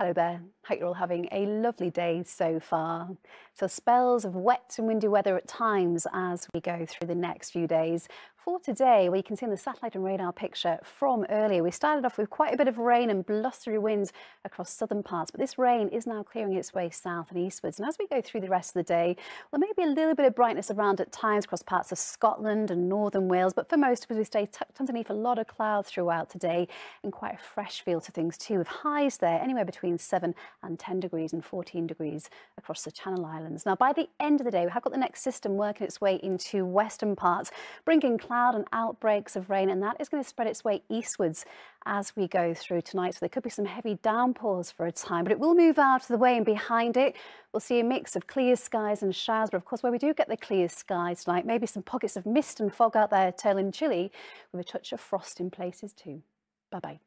Hello there. Hope you're all having a lovely day so far. So spells of wet and windy weather at times as we go through the next few days. For today, we can see in the satellite and radar picture from earlier, we started off with quite a bit of rain and blustery winds across southern parts, but this rain is now clearing its way south and eastwards. And as we go through the rest of the day, well, maybe a little bit of brightness around at times across parts of Scotland and northern Wales, but for most of us, we stay tucked underneath a lot of cloud throughout today and quite a fresh feel to things too, with highs there anywhere between 7 and 10 degrees and 14 degrees across the Channel Islands. Now, by the end of the day, we have got the next system working its way into western parts, bringing cloud and outbreaks of rain, and that is going to spread its way eastwards as we go through tonight. So there could be some heavy downpours for a time, but it will move out of the way and behind it, we'll see a mix of clear skies and showers. But of course, where we do get the clear skies tonight, maybe some pockets of mist and fog out there, turning chilly with a touch of frost in places too. Bye-bye.